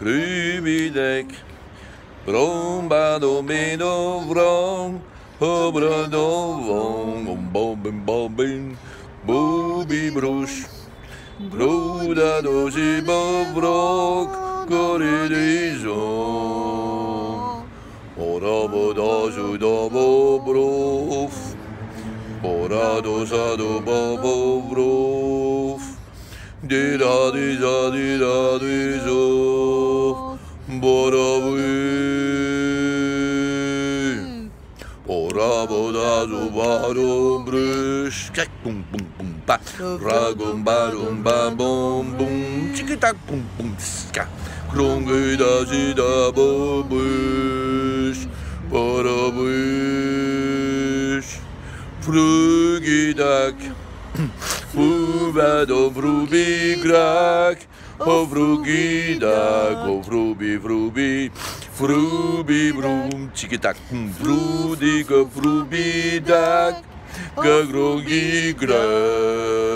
krybidek. Bromba mino vrom, obradową, bombim bombim, bubi brusz. Bruda do zibo wrok, korydyżą. Ora woda do bobrów, ora do sadu bobrów. Dira dira dira Ora woda do barum brysz, jak bum bum bum ba, ragum barum ba bum bum, chiki tak bum bum ska. Krągy da si da bo brysz, borowysz. Frugi tak, Fuva do vrubi grak, o vrugi tak, o vrubi vrubi, frubi vrum, chiki tak, vrudi go vrubi tak, ga grogi grak.